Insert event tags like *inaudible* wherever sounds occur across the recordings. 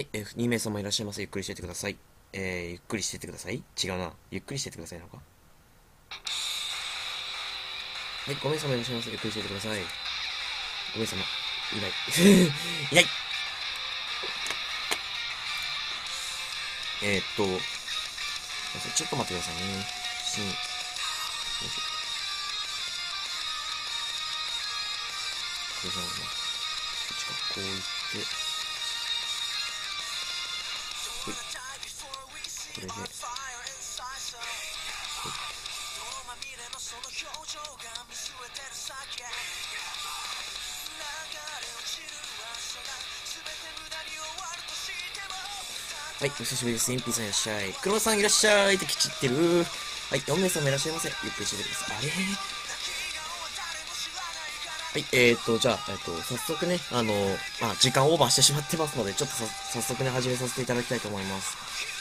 はい、えー、2名様いらっしゃいませ。ゆっくりしててください。えー、ゆっくりしててください。違うな。ゆっくりしててくださいなのか？はい、5名様いらっしゃいませ。ゆっくりしててください。5名様。いない。*laughs* いないえー、っと、ちょっと待ってくださいね。しん、よいしょ。これじゃあね、こっちか、こういって、これで、はい、お久しぶりです。MP さんいらっしゃい。黒田さんいらっしゃいってきちってる。はい、4名様いらっしゃいませ。ゆっくりしてください。あれ？はい、えーと、じゃあ、えっ、と、早速ね、あの、まあ、時間オーバーしてしまってますので、ちょっと早速ね、始めさせていただきたいと思います。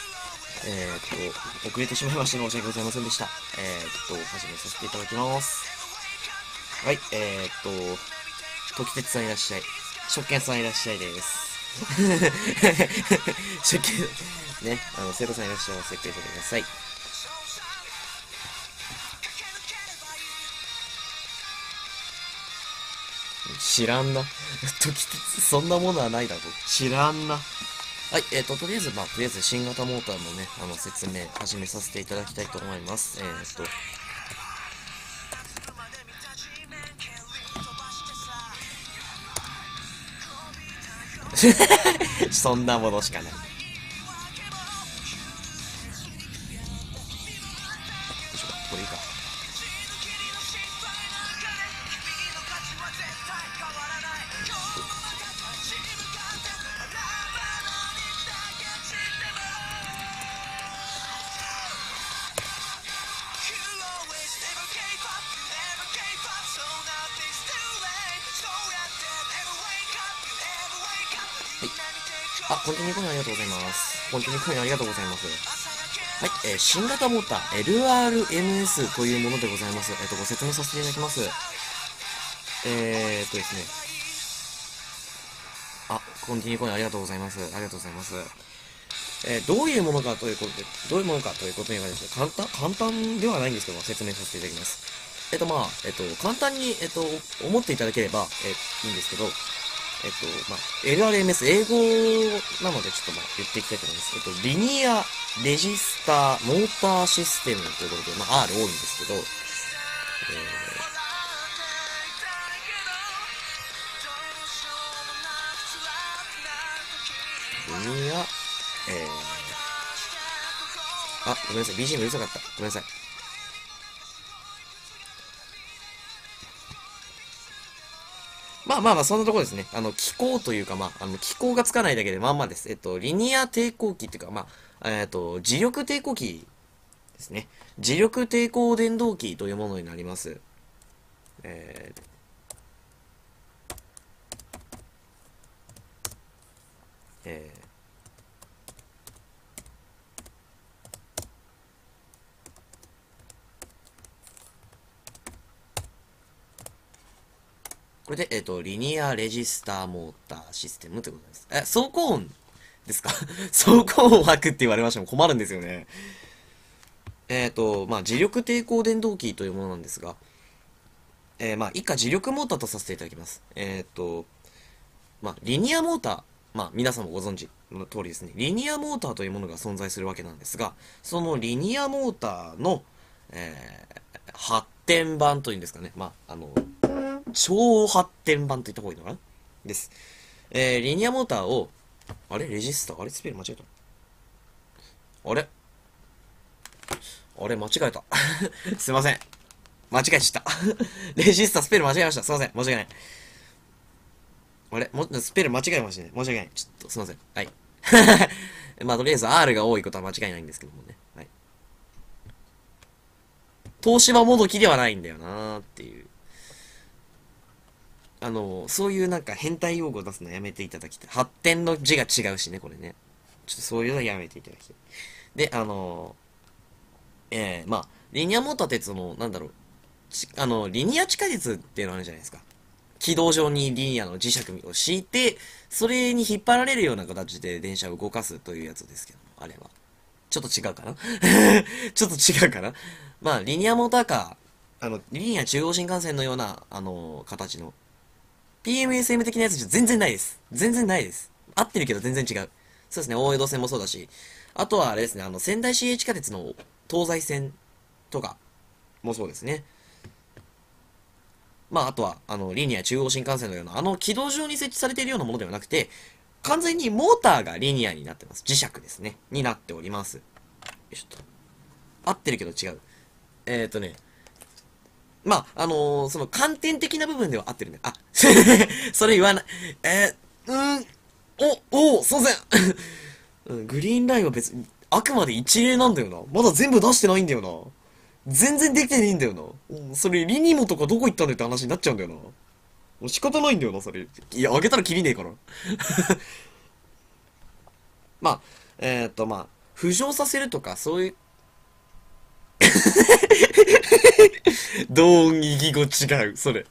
えーと、遅れてしまいまして申し訳ございませんでした。えーと、始めさせていただきます。はい、えーと、時鉄さんいらっしゃい。食券さんいらっしゃいです。*laughs* 食券、ね、あの、生徒さんいらっしゃいませ。くれてください。知らんな。*laughs* 時鉄、そんなものはないだろう。知らんな。はい、えーと、とりあえず、まあ、とりあえず新型モーターのね、あの、説明、始めさせていただきたいと思います。えーと、*laughs* そんなものしかな。います。コンティニューコインありがとうございます。はい、えー新型モーター LRMS というものでございます。えっ、と、ご説明させていただきます。えーっとですね。あ、コンティニューコインありがとうございます。ありがとうございます。えーどういうものかということで、どういうものかということにはですね、簡単、簡単ではないんですけども、説明させていただきます。えっ、と、まあ、えっ、と、簡単に、えっ、と、思っていただければ、えーいいんですけど、えっと、まあ、LRMS、英語なのでちょっとまあ言っていきたいと思います。えっと、リニアレジスターモーターシステムということで、まあ、R 多いんですけど、えー、リニア、えー、あ、ごめんなさい、BGM うるさかった。ごめんなさい。まあまあまあ、そんなところですね。あの、気候というか、まあ、あの、気候がつかないだけでまあまあです。えっと、リニア抵抗器っていうか、まあ、えっと、磁力抵抗器ですね。磁力抵抗電動器というものになります。えー、えーこれで、えっ、と、リニアレジスターモーターシステムということです。え、走行音ですか？*laughs* 走行音を吐くって言われましても困るんですよね。えっ、と、まあ、磁力抵抗電動機というものなんですが、えーまあ、以下磁力モーターとさせていただきます。えっ、と、まあ、リニアモーター、まあ、皆さんもご存知の通りですね、リニアモーターというものが存在するわけなんですが、そのリニアモーターの、えー発展版というんですかね、まあ、あの、超発展版と言った方がいいのかな？です。えー、リニアモーターを、あれ？レジスタあれ？スペル間違えたあれ？あれ？間違えた。*laughs* すいません。間違えちゃった。*laughs* レジスタスペル間違えました。すいません。申し訳ない。あれ？もスペル間違えましたね。申し訳ない。ちょっと、すいません。はい。*laughs* まあ、とりあえず R が多いことは間違いないんですけどもね。はい。東芝もどきではないんだよなーっていう。あの、そういうなんか変態用語を出すのやめていただきたい。発展の字が違うしね、これね。ちょっとそういうのはやめていただきたい。で、あの、えー、まあ、リニアモーターってその、なんだろう、ちあの、リニア地下鉄っていうのあるじゃないですか。軌道上にリニアの磁石を敷いて、それに引っ張られるような形で電車を動かすというやつですけど、あれは。ちょっと違うかな？*laughs* ちょっと違うかな？まあ、リニアモーターカー、あの、リニア中央新幹線のような、あの、形の、PMSM 的なやつじゃ全然ないです。全然ないです。合ってるけど全然違う。そうですね、大江戸線もそうだし、あとはあれですね、あの、仙台市営地下鉄の東西線とかもそうですね。まあ、あとは、あの、リニア中央新幹線のような、あの、軌道上に設置されているようなものではなくて、完全にモーターがリニアになってます。磁石ですね。になっております。よいしょっと。合ってるけど違う。えっ、ー、とね、まあ、あのー、その観点的な部分では合ってるね。あ、*laughs* それ言わない。えー、うん、お、おすいません。*laughs* うん、グリーンラインは別に、あくまで一例なんだよな。まだ全部出してないんだよな。全然できてねえんだよな。それ、リニモとかどこ行ったんだよって話になっちゃうんだよな。もう仕方ないんだよな、それ。いや、あげたらきりねえから。*laughs* まあ、えー、っと、まあ、浮上させるとか、そういう、*laughs* 同音異義語違う、それ。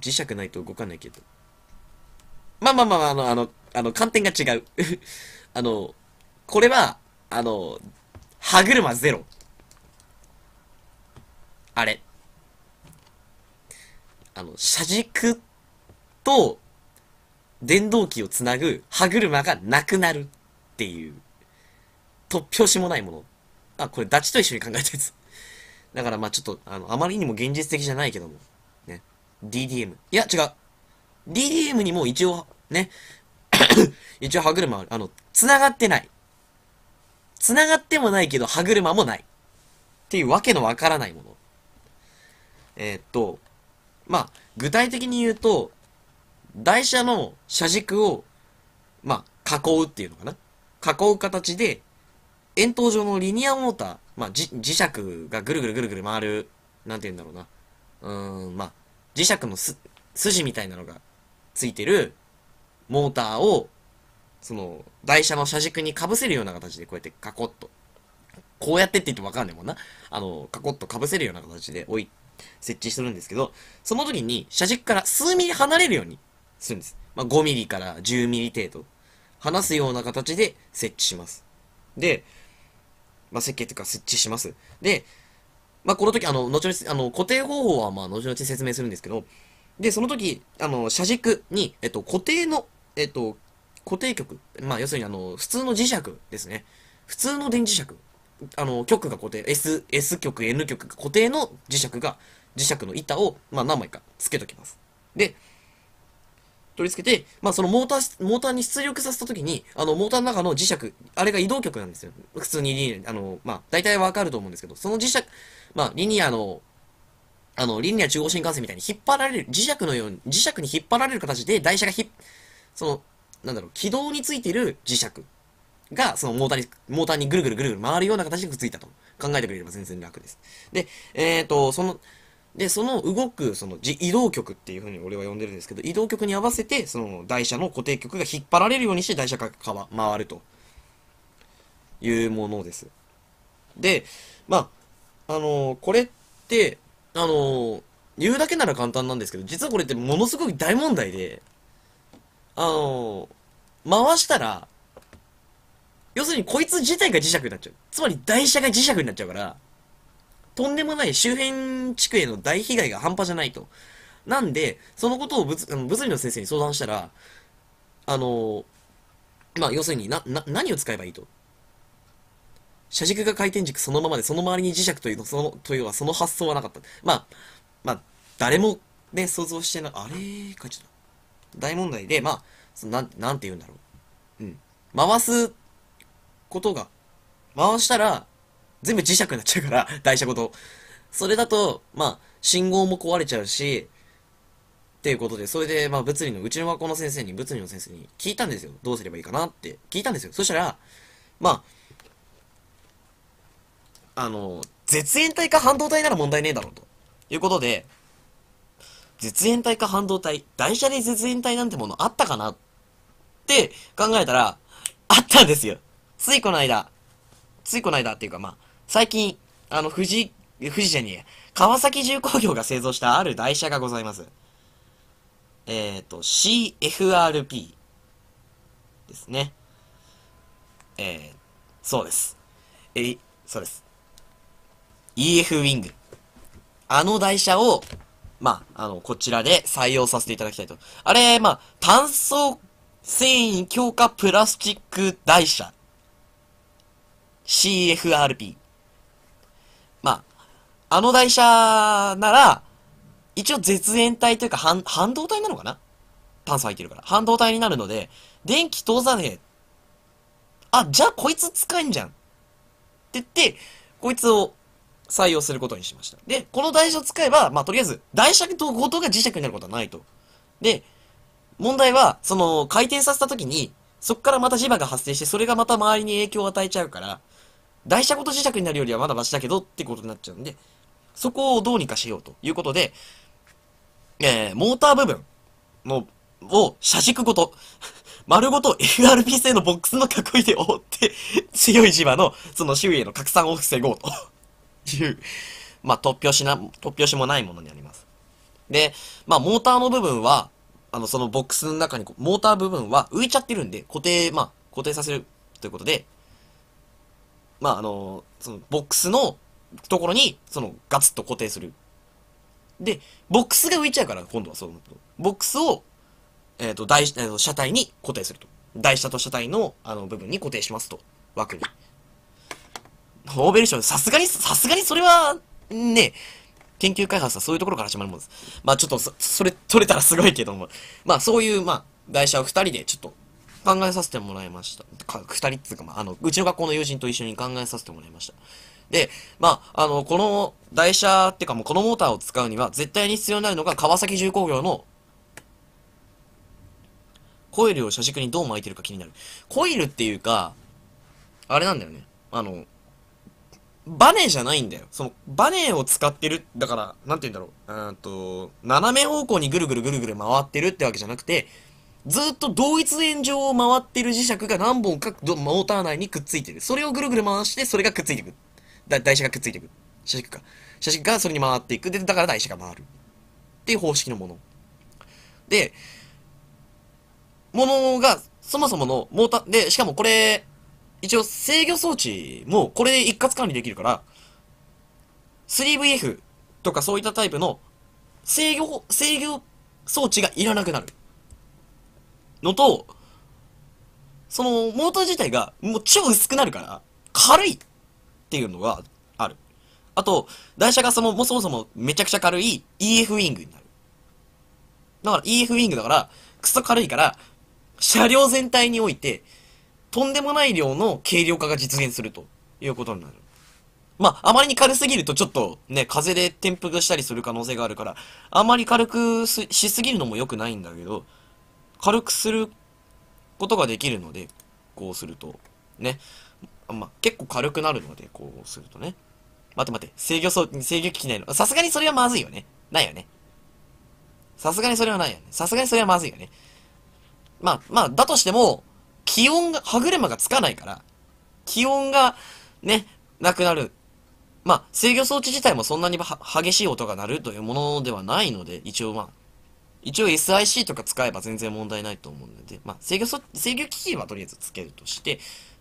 磁石ないと動かないけど。まあまあまあ、あの、あの、あの、観点が違う。*laughs* あの、これは、あの、歯車ゼロ。あれ。あの、車軸と電動機をつなぐ歯車がなくなるっていう、突拍子もないもの。あ、これダチと一緒に考えたやつ。だからまあちょっと、あの、あまりにも現実的じゃないけども、ね。DDM。いや、違う。DDM にも一応、ね。*coughs* 一応歯車は、あの、繋がってない。繋がってもないけど歯車もない。っていうわけのわからないもの。えー、っと、まあ、具体的に言うと、台車の車軸を、まあ、囲うっていうのかな。囲う形で、円筒状のリニアモーター、まあ、磁石がぐるぐるぐるぐる回る、なんて言うんだろうな。うーん、まあ、磁石のす筋みたいなのがついてるモーターを、その、台車の車軸に被せるような形でこうやってカコッと。こうやってって言ってもわかんないもんな。あの、カコッと被せるような形で置い、設置するんですけど、その時に車軸から数ミリ離れるようにするんです。まあ、5ミリから10ミリ程度。離すような形で設置します。で、まあ、設計というか設置します。で、まあ、この時、あの、後々、あの、固定方法は、まあ、後々説明するんですけど、で、その時、あの、車軸に、えっと、固定の、えっと、固定極。まあ、要するに、あの、普通の磁石ですね。普通の電磁石。あの、極が固定、S、S 極、N 極が固定の磁石が、磁石の板を、まあ、何枚か付けときます。で、取り付けて、まあそのモーター、モーターに出力させたときに、あの、モーターの中の磁石、あれが移動極なんですよ。普通に、あの、まあ、大体わかると思うんですけど、その磁石、まあ、リニアの、あの、リニア中央新幹線みたいに引っ張られる、磁石のように、磁石に引っ張られる形で台車がひその、なんだろう、軌道についている磁石が、そのモーターに、モーターにぐるぐるぐるぐる回るような形でくっついたと考えてくれれば全然楽です。で、えっ、ー、と、その、で、その動く、その移動極っていうふうに俺は呼んでるんですけど、移動極に合わせて、その台車の固定極が引っ張られるようにして台車が回るというものです。で、まあ、あのー、これって、あのー、言うだけなら簡単なんですけど、実はこれってものすごい大問題で、あのー、回したら、要するにこいつ自体が磁石になっちゃう。つまり台車が磁石になっちゃうから、とんでもない周辺地区への大被害が半端じゃないと。なんで、そのことを物物理の先生に相談したら、あの、まあ、要するにな、な、何を使えばいいと。車軸が回転軸そのままで、その周りに磁石というの、その、というのはその発想はなかった。まあ、まあ、誰もね、想像してない、あれ？書いちゃった。大問題で、まあ、そのなん、なんて言うんだろう。うん。回すことが、回したら、全部磁石になっちゃうから、台車ごと。それだと、まあ、信号も壊れちゃうし、っていうことで、それで、まあ、物理の、うちの学校の先生に、物理の先生に聞いたんですよ。どうすればいいかなって聞いたんですよ。そしたら、まあ、あの、絶縁体か半導体なら問題ねえだろうと。いうことで、絶縁体か半導体、台車で絶縁体なんてものあったかなって考えたら、あったんですよ。ついこの間、ついこの間っていうかまあ、最近、あの、富士、富士じゃねえ川崎重工業が製造したある台車がございます。えっ、ー、と、CFRP ですね。えー、そうです。えー、そうです。EF ウィング。あの台車を、まあ、あの、こちらで採用させていただきたいと。あれ、まあ、炭素繊維強化プラスチック台車。CFRP。あ、の台車なら、一応絶縁体というか半、半導体なのかな？炭素入ってるから。半導体になるので、電気通さねえ。あ、じゃあこいつ使えんじゃん。って言って、こいつを採用することにしました。で、この台車を使えば、まあ、とりあえず、台車とごとが磁石になることはないと。で、問題は、その、回転させた時に、そこからまた磁場が発生して、それがまた周りに影響を与えちゃうから、台車ごと磁石になるよりはまだマシだけどってことになっちゃうんで、そこをどうにかしようということで、えー、モーター部分の、を、車軸ごと *laughs* 丸ごと FRP 製のボックスの囲いで覆って *laughs* 強い磁場の、その周囲への拡散を防ごうという、まあ、突拍子な、突拍子もないものになります。で、まあ、モーターの部分は、あの、そのボックスの中に、モーター部分は浮いちゃってるんで、固定、まあ、固定させるということで、まあ、あの、その、ボックスのところに、その、ガツッと固定する。で、ボックスが浮いちゃうから、今度はそう思うと。ボックスを、えっ、ー、と、台、えー、車体に固定すると。台車と車体の、あの、部分に固定しますと。枠に。ノーベル賞、さすがに、さすがにそれは、ね、研究開発はそういうところから始まるものです。まあちょっとそ、それ取れたらすごいけども、まあそういう、まあ、台車を二人でちょっと考えさせてもらいました。二人っていうか、まあ、あの、うちの学校の友人と一緒に考えさせてもらいました。で、まあ、あの、この台車っていうかもうこのモーターを使うには絶対に必要になるのが川崎重工業のコイルを車軸にどう巻いてるか気になる。コイルっていうか、あれなんだよね。あの、バネじゃないんだよ。その、バネを使ってる、だから、なんて言うんだろう。うんと、斜め方向にぐるぐるぐるぐる回ってるってわけじゃなくて、ずっと同一円状を回ってる磁石が何本かモーター内にくっついてる。それをぐるぐる回して、それがくっついていく。だ台車がくっついていく。車軸か。車軸がそれに回っていく。で、だから台車が回る。っていう方式のもの。で、ものが、そもそものモーター、で、しかもこれ、一応制御装置もこれで一括管理できるから、3VF とかそういったタイプの制御、制御装置がいらなくなる。のと、そのモーター自体がもう超薄くなるから軽いっていうのがある。あと、台車がその、もそもそもめちゃくちゃ軽い EF ウィングになる。だから EF ウィングだから、クソ軽いから、車両全体において、とんでもない量の軽量化が実現するということになる。まあ、あまりに軽すぎるとちょっとね、風で転覆したりする可能性があるから、あまり軽くしすぎるのも良くないんだけど、軽くすることができるので、こうすると、ね。まあ、結構軽くなるので、こうするとね。待って待って、制御装置、制御機器ないの？さすがにそれはまずいよね。ないよね。さすがにそれはないよね。さすがにそれはまずいよね。まあ、まあ、だとしても、気温が、歯車がつかないから、気温がね、なくなる。まあ、制御装置自体もそんなに激しい音が鳴るというものではないので、一応まあ、一応 SIC とか使えば全然問題ないと思うので、まあ、制御、制御機器はとりあえずつけるとして、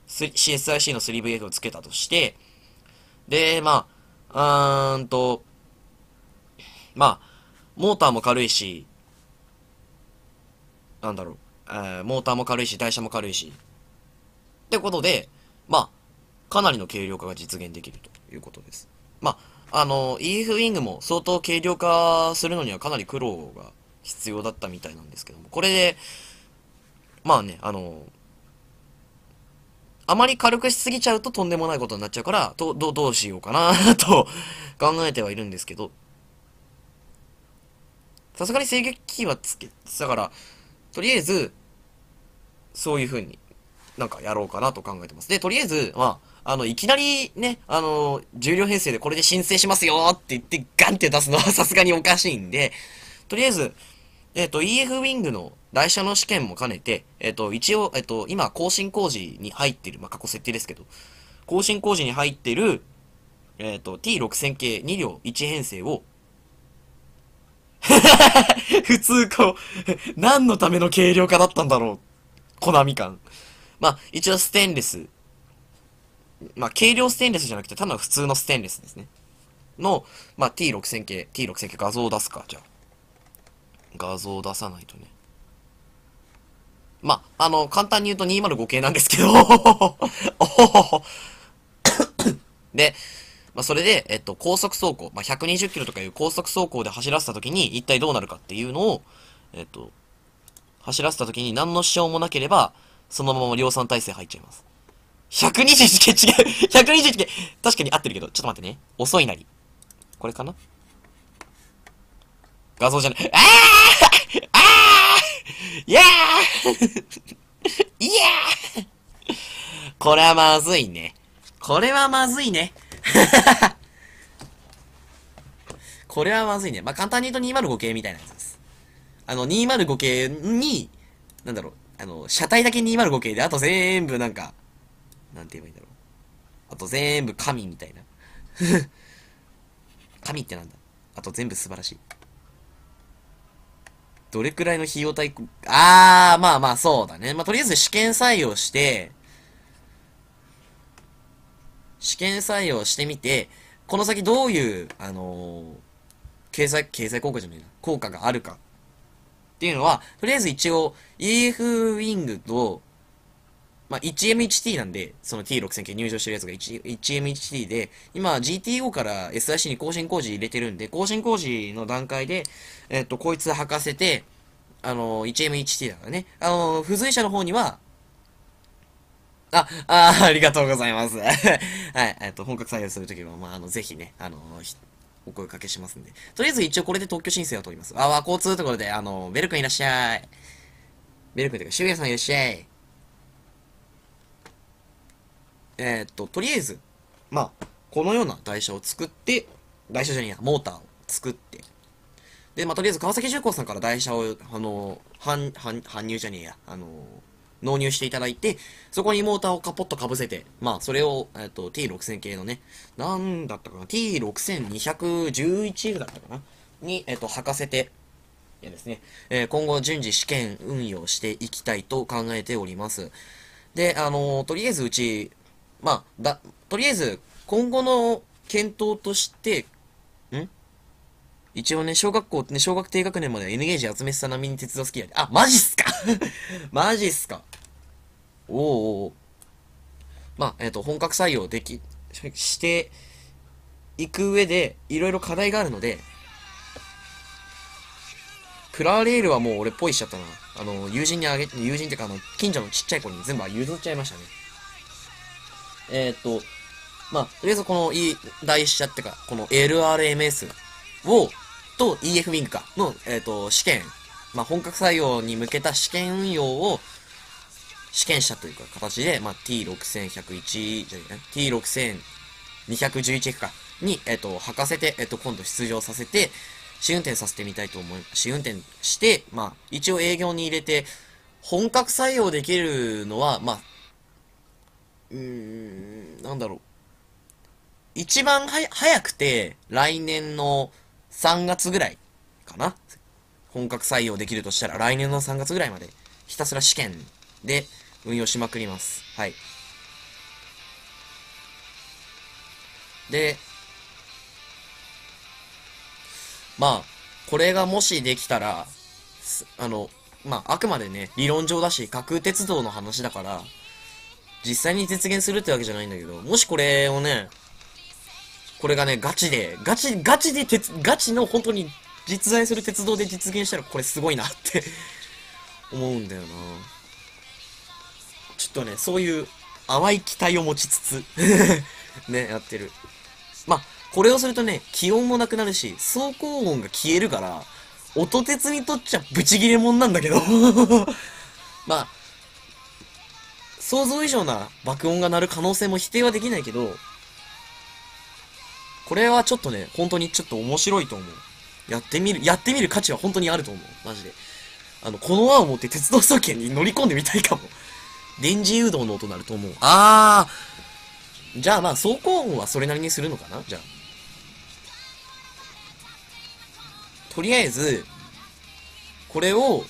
CSIC の 3VF をつけたとして、で、まあ、うーんと、まあ、モーターも軽いし、なんだろう、えー、モーターも軽いし、台車も軽いし。ってことで、まあ、かなりの軽量化が実現できるということです。まあ、あの、EF ウィングも相当軽量化するのにはかなり苦労が必要だったみたいなんですけども、これで、まあね、あの、あまり軽くしすぎちゃうととんでもないことになっちゃうから、ど、ど、どうしようかな *laughs* と考えてはいるんですけど、さすがに制御機器はつけ、だから、とりあえず、そういう風になんかやろうかなと考えてます。で、とりあえず、まあ、あの、いきなりね、あの、重量編成でこれで申請しますよって言ってガンって出すのはさすがにおかしいんで、とりあえず、えっ、ー、と、EF ウィングの台車の試験も兼ねて、えっ、と、一応、えっ、と、今、更新工事に入ってる、まあ、過去設定ですけど、更新工事に入ってる、えっ、と、T6000 系2両1編成を、*laughs* 普通こう、何のための軽量化だったんだろう。コナミ感。まあ、一応ステンレス。まあ、軽量ステンレスじゃなくて、ただの普通のステンレスですね。の、まあ、T6000 系、T6000 系画像を出すか、じゃあ。画像を出さないとね。まあ、あの、簡単に言うと205系なんですけど *laughs* で、まあ、それで、えっと、高速走行、まあ、120キロとかいう高速走行で走らせた時に一体どうなるかっていうのを、えっと、走らせた時に何の支障もなければ、そのまま量産体制入っちゃいます。121系違う *laughs* !121 系確かに合ってるけど、ちょっと待ってね。遅いなり。これかな？画像じゃない。あーあーいやー *laughs* いやーこれはまずいね。これはまずいね。これはまずいね。*laughs* まあ、簡単に言うと205系みたいなやつです。あの、205系に、なんだろう、あの、車体だけ205系で、あと全部なんか、なんて言えばいいんだろう。あと全部神みたいな。*laughs* 神ってなんだ？あと全部素晴らしい。どれくらいの費用対あー、まあまあそうだね。まあとりあえず試験採用して、試験採用してみて、この先どういう、あのー、経済、経済効果じゃないな、効果があるかっていうのは、とりあえず一応 EF ウィングと、まあ、1MHT なんで、その T6000 系入場してるやつが 1MHT で、今 GTO から SIC に更新工事入れてるんで、更新工事の段階で、えっと、こいつ履かせて、あの、1MHT だからね。あの、付随者の方には、あ、あありがとうございます。*laughs* はい。えっと、本格採用するときは、まあ、あの、ぜひね、あの、お声かけしますんで。とりあえず一応これで特許申請を取ります。あ、わ、交通ところで、あの、ベル君いらっしゃい。ベル君というか、シュウヤさんいらっしゃい。えー、っと、とりあえず、まあ、このような台車を作って、台車じゃねえや、モーターを作って、で、まあ、とりあえず川崎重工さんから台車を、あの、搬、搬、入じゃねえや、あの、納入していただいて、そこにモーターをカポッとかぶせて、まあ、それを、えっと、T6000 系のね、なんだったかな、T6211 だったかなに、えっと、履かせて、いやですね、えー、今後順次試験運用していきたいと考えております。で、あのー、とりあえずうち、まあ、だ、とりあえず、今後の検討として、ん？一応ね、小学校ってね、小学低学年まで N ゲージ集めてた並みに鉄道好きやで。あ、マジっすか？*laughs* マジっすか？おーおーまあ、えっ、ー、と、本格採用でき、していく上で、いろいろ課題があるので、クラーレールはもう俺っぽいしちゃったな。あの、友人にあげ、友人ってかあの、近所のちっちゃい子に全部譲っちゃいましたね。えっ、と、まあ、とりあえずこの、い、台車ってか、この LRMS を、と EF ウィングかの、えっ、と、試験、まあ、本格採用に向けた試験運用を試験したというか形で、まあ、T6101 じゃない T6211F かに、えっ、と、履かせて、えっ、と、今度出場させて、試運転させてみたいと思い、試運転して、まあ、一応営業に入れて、本格採用できるのは、まあ、うーん、なんだろう。一番は早くて、来年の3月ぐらいかな。本格採用できるとしたら、来年の3月ぐらいまで、ひたすら試験で運用しまくります。はい。で、まあ、これがもしできたら、あの、まあ、あくまでね、理論上だし、架空鉄道の話だから、実際に実現するってわけじゃないんだけど、もしこれをね、これがね、ガチで、ガチ、ガチで鉄、ガチの本当に実在する鉄道で実現したらこれすごいなって *laughs* 思うんだよなちょっとね、そういう淡い期待を持ちつつ *laughs* ね、やってる。まあ、これをするとね、気温もなくなるし、走行音が消えるから、音鉄にとっちゃブチギレもんなんだけど *laughs* まあ、想像以上な爆音が鳴る可能性も否定はできないけど、これはちょっとね、本当にちょっと面白いと思う。やってみる、やってみる価値は本当にあると思う。マジで。あの、この輪を持って鉄道総研に乗り込んでみたいかも。電磁誘導の音鳴ると思う。あー。じゃあまあ、走行音はそれなりにするのかな？じゃあ。とりあえず、これを、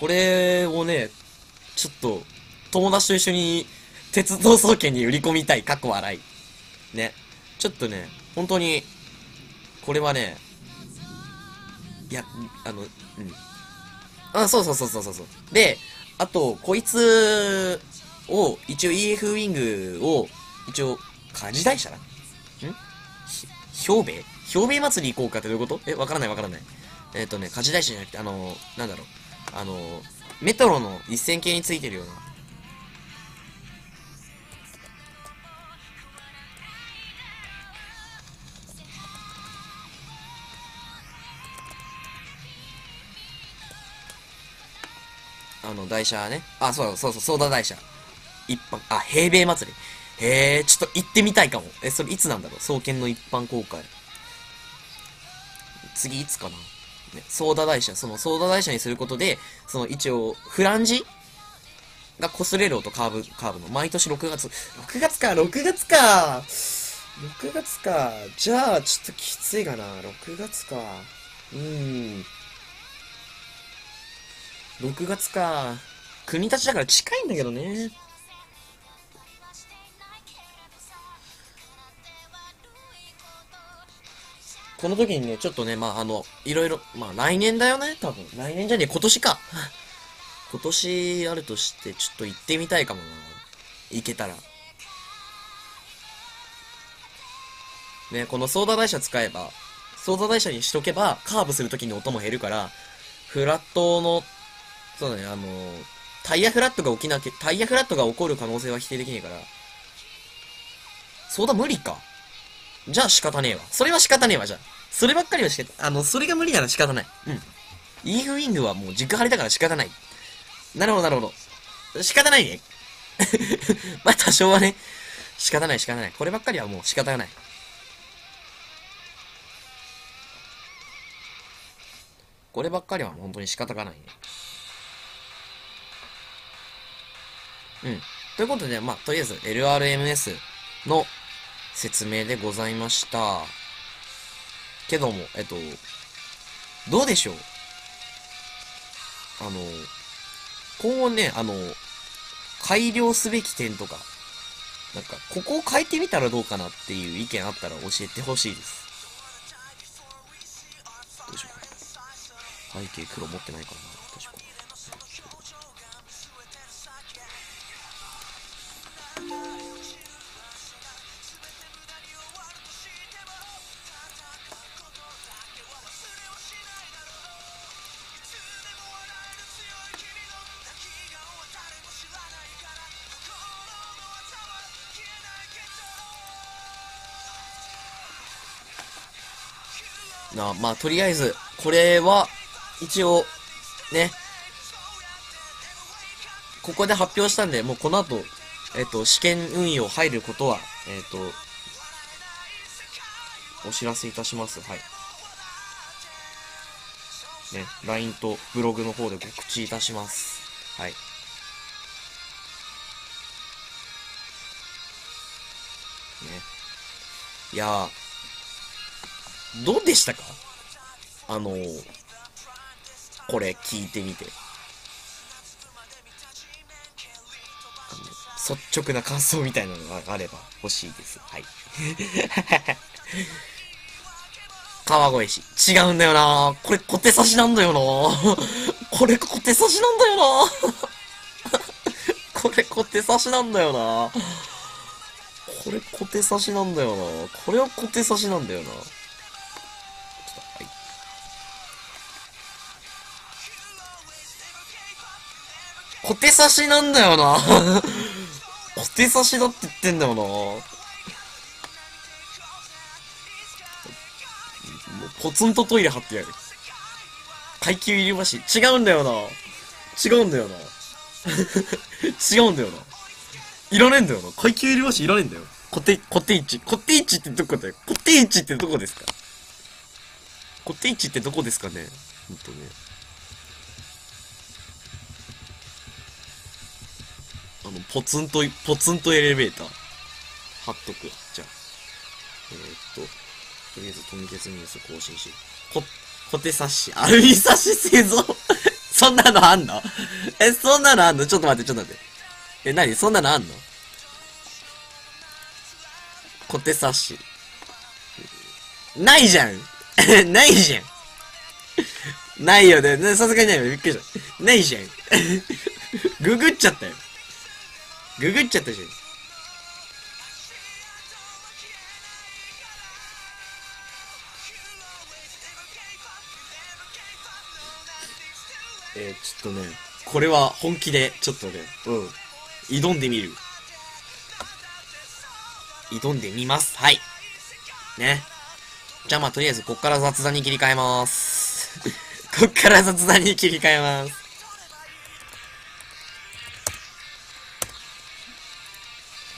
これをね、ちょっと、友達と一緒に、鉄道総研に売り込みたい、過去笑い。ね。ちょっとね、本当に、これはね、いや、あの、うん。あ、そうそうそうそうそうそう。で、あと、こいつを、一応 EF ウィングを、一応、火事台車な？ん？ひ兵兵兵兵祭り行こうかってどういうこと？え、わからないわからない。えっ、とね、火事台車じゃなくて、あのなんだろう。あのメトロの一線形についてるよな、あの、台車ね。あ、そうそうそう、ソーダ台車。一般、あ、平米祭り。へえ、ちょっと行ってみたいかも。え、それいつなんだろう？創建の一般公開。次いつかな、ね、ソーダ台車。そのソーダ台車にすることで、その一応、フランジが擦れる音、カーブ、カーブの。毎年6月。6月か、6月か。6月か。じゃあ、ちょっときついかな。6月か。うーん。6月か。国立だから近いんだけどね。この時にね、ちょっとね、まあ、あの、いろいろ、まあ、来年だよね、多分。来年じゃねえ、今年か。*laughs* 今年あるとして、ちょっと行ってみたいかもな。行けたら。ね、このソーダ台車使えば、ソーダ台車にしとけば、カーブするときに音も減るから、フラットのそうだね、あの、タイヤフラットが起きなきゃ、タイヤフラットが起こる可能性は否定できねえから。そうだ、無理か。じゃあ仕方ねえわ。それは仕方ねえわ、じゃあ。そればっかりは仕方、あの、それが無理なら仕方ない。うん。イーフウィングはもう軸張りだから仕方ない。なるほど、なるほど。仕方ないね。*laughs* まあ、多少はね、仕方ない、仕方ない。こればっかりはもう仕方がない。こればっかりは本当に仕方がないね。うん。ということで、まあ、とりあえず LRMS の説明でございました。けども、えっと、どうでしょう？あの、今後ね、あの、改良すべき点とか、なんか、ここを変えてみたらどうかなっていう意見あったら教えてほしいです。どうしようか。背景黒持ってないから。な。なまあ、とりあえず、これは、一応、ね、ここで発表したんで、もうこの後、えっ、と、試験運用入ることは、えっ、と、お知らせいたします。はい。ね、LINE とブログの方で告知いたします。はい。ね。いやどうでしたか？あのこれ聞いてみて。率直な感想みたいなのがあれば欲しいです。はい。*laughs* 川越市。違うんだよなこれ小手差しなんだよなこれ小手差しなんだよな *laughs* これ小手差しなんだよなこれ小手差しなんだよなこれは小手差しなんだよな小手差しなんだよな小手差しだって言ってんだよなもうポツンとトイレ貼ってやる。階級入りまし。違うんだよな。違うんだよな。*laughs* 違うんだよな。いらねえんだよな。階級入りましいらねえんだよ。コテ、コテイチ。コテイチってどこだよ？コテイチってどこですか？コテイチってどこですかね？ほんとね。あの、ポツンと、ポツンとエレベーター。貼っとく。じゃあ。えー、っと。とりあえず、富鉄ニュース更新し。こ、小手刺し、アルミ刺し製造 *laughs* そんなのあんの？*laughs* え、そんなのあんの？ちょっと待って、ちょっと待って。え、なにそんなのあんの？小手刺し。ないじゃん *laughs* ないじゃんないよね。さすがにないよ。びっくりした。ないじゃん。ググっちゃったよ。ググっちゃったじゃん。えー、ちょっとね、これは本気で、ちょっとね、うん。挑んでみる。挑んでみます。はい。ね。じゃあまあとりあえずこっから雑談に切り替えます。*laughs* こっから雑談に切り替えます。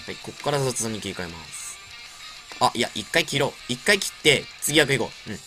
はい、こっから雑談に切り替えます。あ、いや、一回切ろう。一回切って、次役行こう。うん。